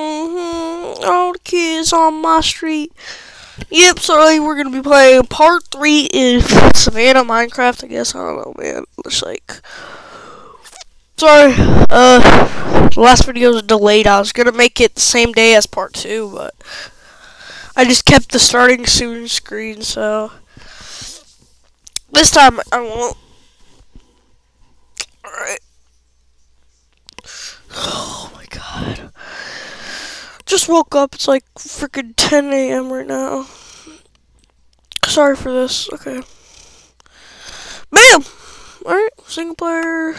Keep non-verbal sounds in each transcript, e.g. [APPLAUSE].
Mm-hmm. All the kids on my street. Yep, so we're gonna be playing part three in Savannah Minecraft, I guess. I don't know, man. Looks like. Sorry, uh, the last video was delayed. I was gonna make it the same day as part two, but I just kept the starting soon screen, so this time I won't. Alright. Oh my god. Just woke up. It's like freaking 10 a.m. right now. Sorry for this. Okay. Bam! Alright, single player.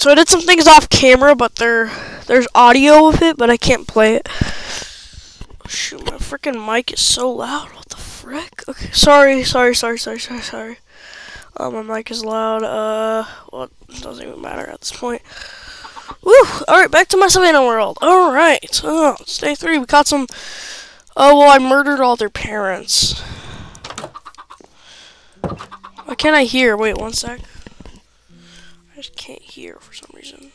So I did some things off camera, but there there's audio of it, but I can't play it. Oh, shoot, my freaking mic is so loud. What the frick? Okay, sorry, sorry, sorry, sorry, sorry, sorry. Uh, my mic is loud. Uh, well, it doesn't even matter at this point. Woo! Alright, back to my Savannah world. Alright, oh, uh, it's day three. We caught some... Oh, well, I murdered all their parents. Why can't I hear? Wait, one sec. I just can't hear for some reason.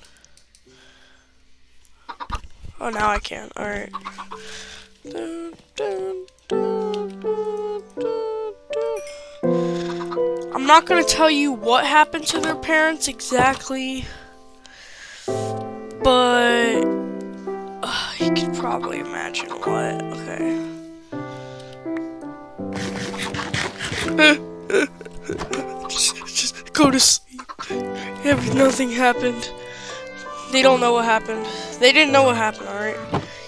Oh, now I can. Alright. I'm not gonna tell you what happened to their parents exactly but uh, you can probably imagine what. Okay. just, [LAUGHS] just go to sleep. If nothing happened. They don't know what happened. They didn't know what happened, alright?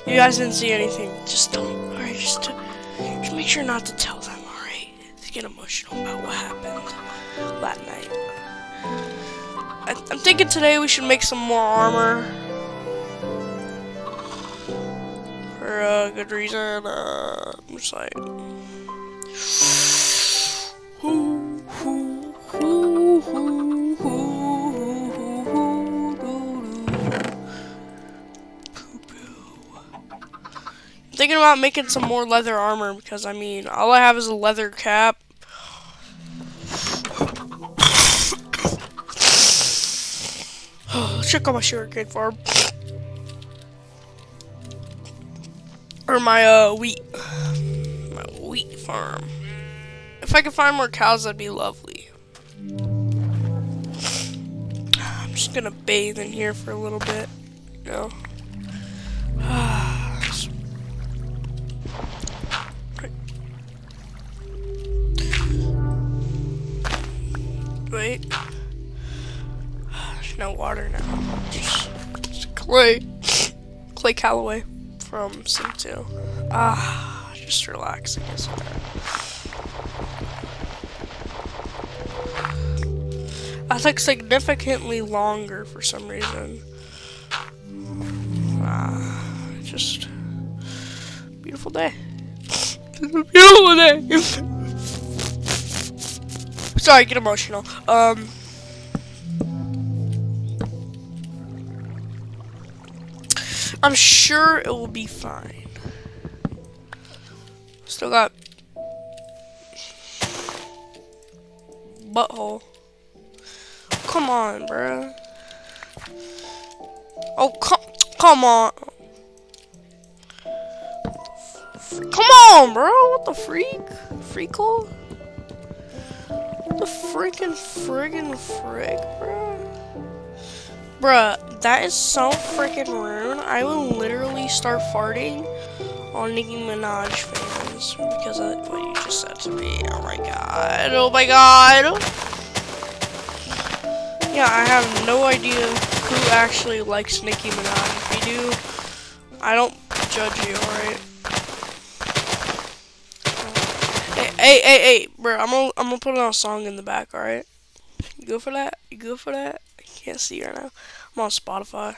You guys didn't see anything. Just don't, alright? Just, just make sure not to tell them, alright? They get emotional about what happened that night. I, I'm thinking today we should make some more armor. For a good reason. Uh, just like. [SIGHS] I'm thinking about making some more leather armor because I mean, all I have is a leather cap. [SIGHS] Check out my sugar cane farm. Or my uh wheat [SIGHS] my wheat farm. If I could find more cows that'd be lovely. [SIGHS] I'm just gonna bathe in here for a little bit. You know. [SIGHS] Wait. There's no water now. Just, just clay. Clay Calloway from Sing 2. Ah, just relaxing, isn't it? That's like significantly longer for some reason. Ah, just beautiful day. beautiful day. [LAUGHS] Sorry, get emotional. Um. I'm sure it will be fine. Still got butthole. Come on, bruh. Oh, come, come on. Come on, bro. What the freak? Freakle? What the freaking friggin' frick, bro? Bruh, that is so freaking rude. I will literally start farting on Nicki Minaj fans because of what you just said to me. Oh my god. Oh my god. Yeah, I have no idea who actually likes Nicki Minaj. If you do, I don't judge you, alright? Hey, hey, hey, hey, bro, I'm gonna, I'm gonna put on a song in the back, alright? You good for that? You good for that? I can't see right now. I'm on Spotify.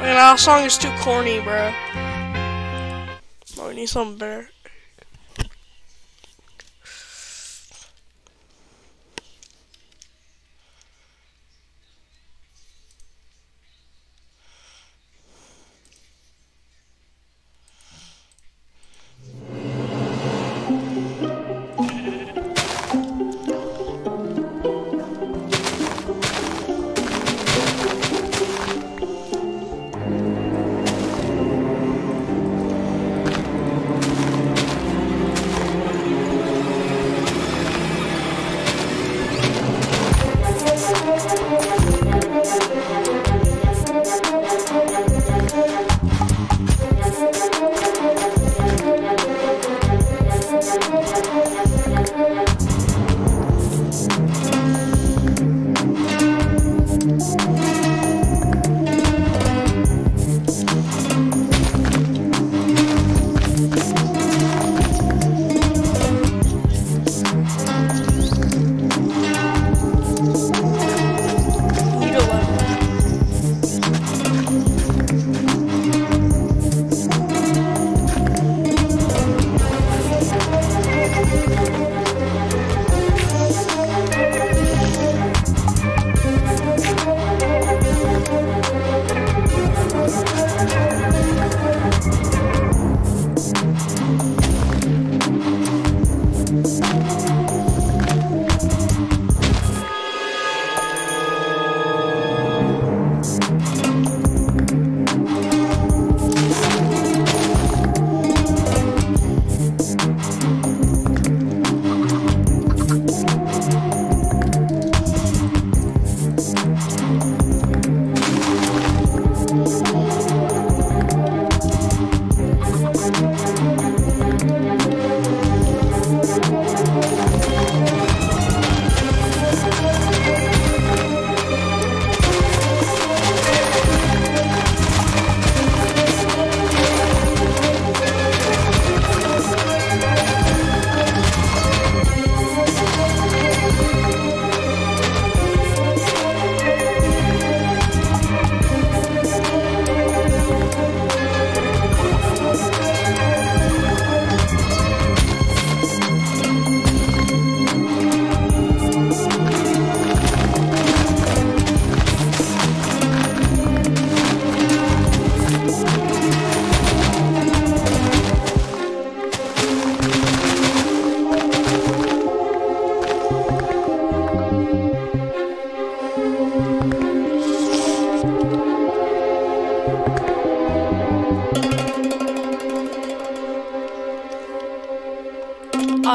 Man, that song is too corny, bro. Oh, we need something better.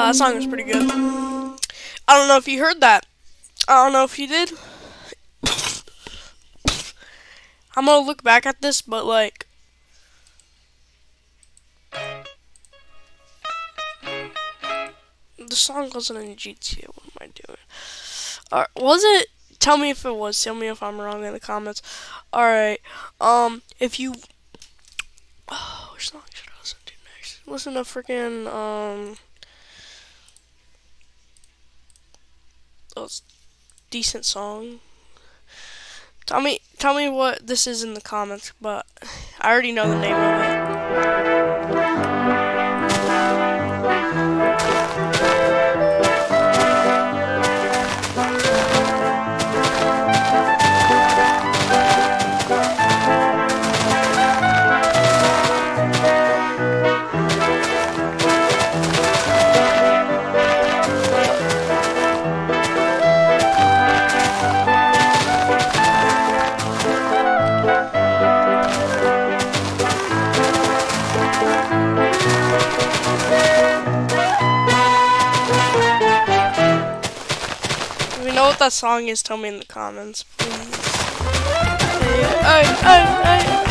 That song was pretty good. I don't know if you heard that. I don't know if you did. I'm gonna look back at this, but like. The song wasn't in GTA. What am I doing? Uh, was it? Tell me if it was. Tell me if I'm wrong in the comments. Alright. Um, if you. Oh, [SIGHS] which song should I listen to next? Listen to freaking. Um. Decent song. Tell me, tell me what this is in the comments, but I already know the name of it. Know what that song is, tell me in the comments, please. Hey, hey, hey.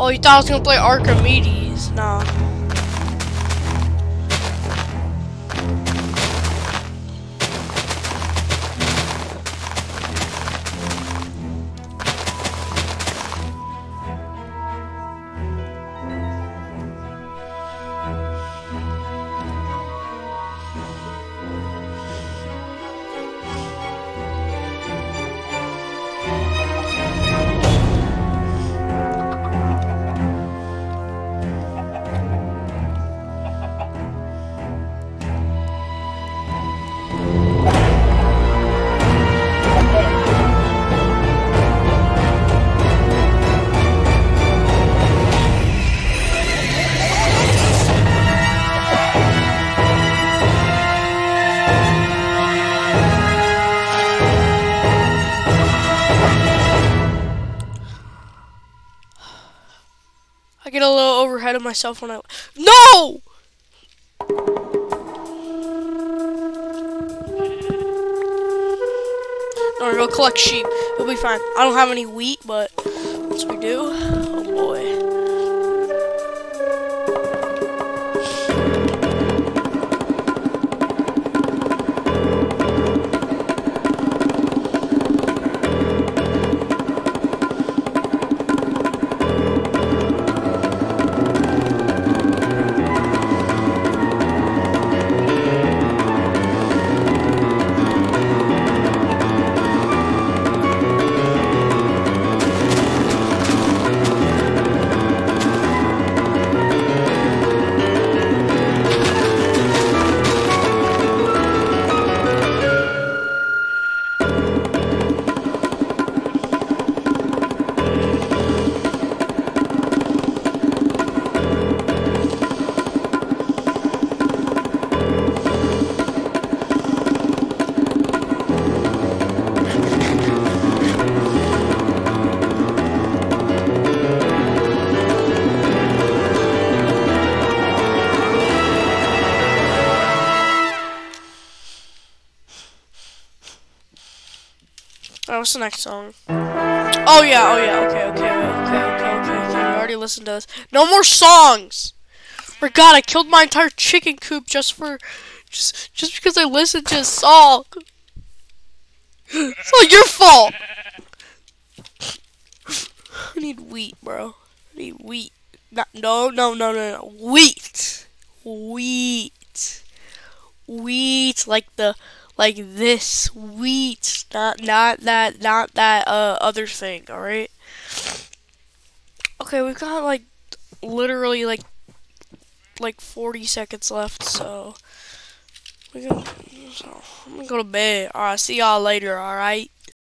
Oh, you thought I was gonna play Archimedes? No. I get a little overhead of myself when I. No! No, go collect sheep. It'll be fine. I don't have any wheat, but once we do, What's the next song? Oh yeah, oh yeah, okay, okay, okay, okay, okay, okay. We already listened to this. No more songs! For God, I killed my entire chicken coop just for just just because I listened to a song. It's not your fault. I need wheat, bro. I need wheat. No, no, no, no, no. Wheat. Wheat. Wheat like the like this wheat, not not that not that uh other thing, all right? Okay, we've got like literally like like 40 seconds left, so we can so I'm to go to bed. All right, see y'all later, all right?